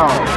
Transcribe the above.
Step